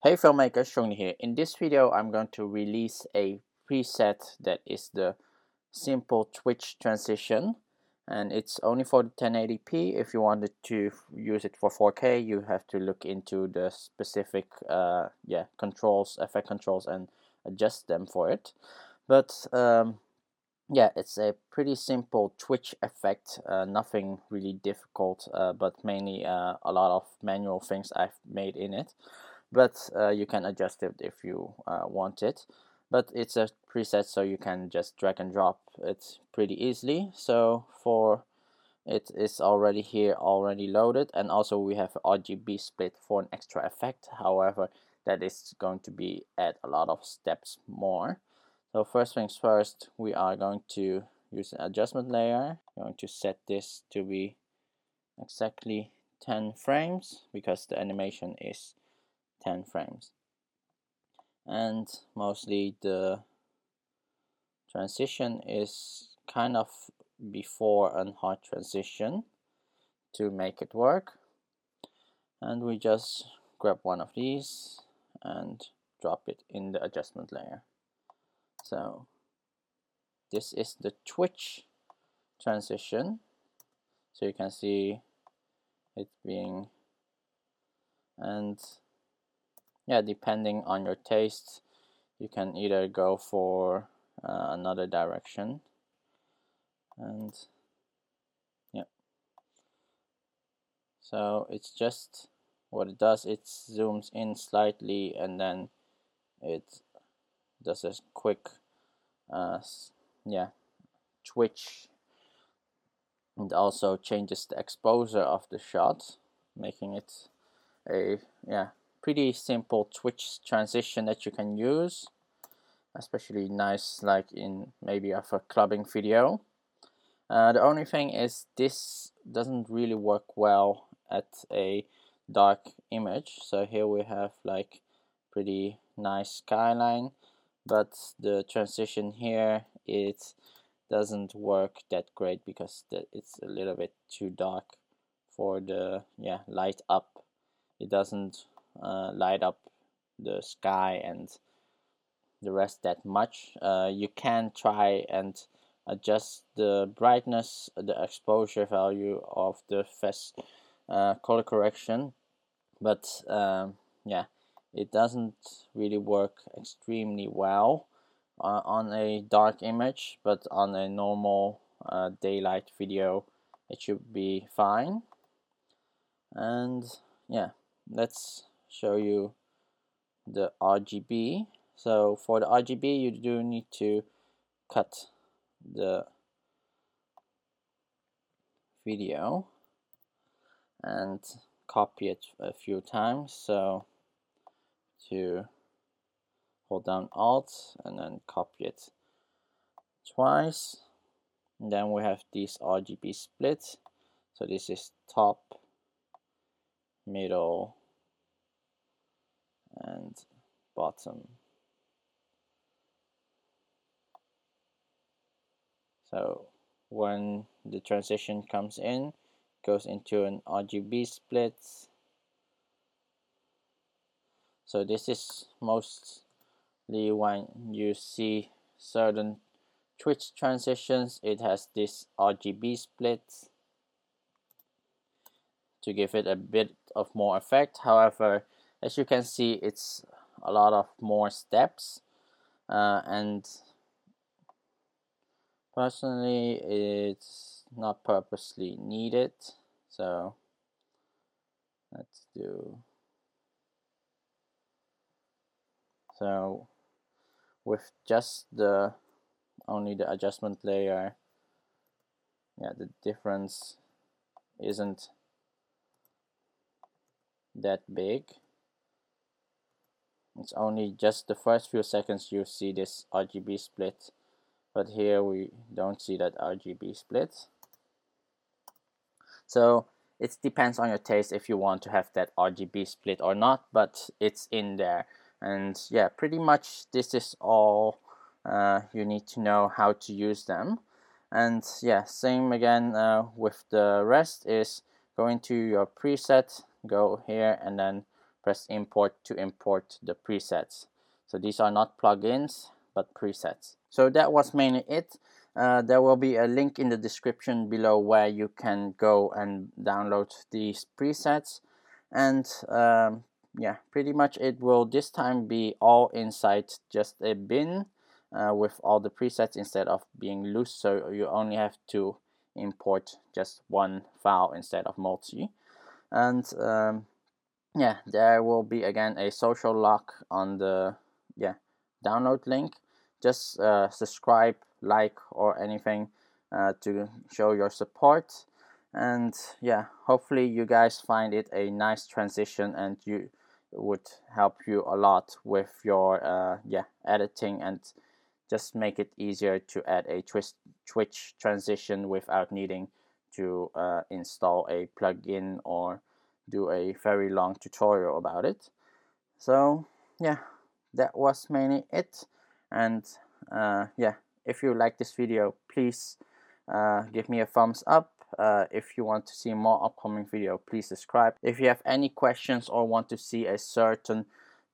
Hey filmmakers, Chung Dha here. In this video, I'm going to release a preset that is the simple Twitch transition and it's only for the 1080p. If you wanted to use it for 4K, you have to look into the specific uh, yeah controls, effect controls and adjust them for it. But um, yeah, it's a pretty simple Twitch effect, uh, nothing really difficult, uh, but mainly uh, a lot of manual things I've made in it but uh, you can adjust it if you uh, want it. But it's a preset so you can just drag and drop it pretty easily. So for it is already here already loaded. And also we have RGB split for an extra effect. However that is going to be add a lot of steps more. So first things first we are going to use an adjustment layer. I'm going to set this to be exactly 10 frames because the animation is 10 frames. And mostly the transition is kind of before and hard transition to make it work. And we just grab one of these and drop it in the adjustment layer. So this is the Twitch transition. So you can see it being and yeah depending on your taste you can either go for uh, another direction and yeah. So it's just what it does it zooms in slightly and then it does a quick uh, yeah twitch and also changes the exposure of the shot making it a yeah pretty simple Twitch transition that you can use especially nice like in maybe of a clubbing video. Uh, the only thing is this doesn't really work well at a dark image. So here we have like pretty nice skyline but the transition here it doesn't work that great because it's a little bit too dark for the yeah light up. It doesn't uh, light up the sky and the rest that much. Uh, you can try and adjust the brightness the exposure value of the fast uh, color correction. But um, yeah it doesn't really work extremely well uh, on a dark image but on a normal uh, daylight video it should be fine. And yeah let's show you the RGB so for the RGB you do need to cut the video and copy it a few times. So to hold down alt and then copy it twice. And then we have these RGB split. so this is top middle and bottom. So when the transition comes in, goes into an RGB split. So this is mostly when you see certain Twitch transitions, it has this RGB split to give it a bit of more effect. However, as you can see it's a lot of more steps uh, and personally it's not purposely needed so let's do so with just the only the adjustment layer yeah the difference isn't that big it's only just the first few seconds you see this RGB split but here we don't see that RGB split. So it depends on your taste if you want to have that RGB split or not but it's in there. And yeah pretty much this is all uh, you need to know how to use them. And yeah same again uh, with the rest is go into your preset go here and then press import to import the presets. So these are not plugins but presets. So that was mainly it. Uh, there will be a link in the description below where you can go and download these presets. And um, yeah pretty much it will this time be all inside just a bin uh, with all the presets instead of being loose. So you only have to import just one file instead of multi. And um, yeah there will be again a social lock on the yeah download link. Just uh, subscribe like or anything uh, to show your support. And yeah hopefully you guys find it a nice transition and you would help you a lot with your uh, yeah editing and just make it easier to add a twist twitch transition without needing to uh, install a plugin or do a very long tutorial about it. So yeah that was mainly it. And uh, yeah if you like this video please uh, give me a thumbs up. Uh, if you want to see more upcoming video please subscribe. If you have any questions or want to see a certain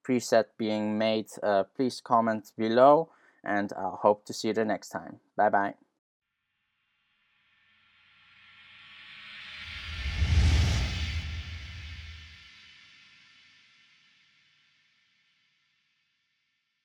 preset being made uh, please comment below and I hope to see you the next time. Bye bye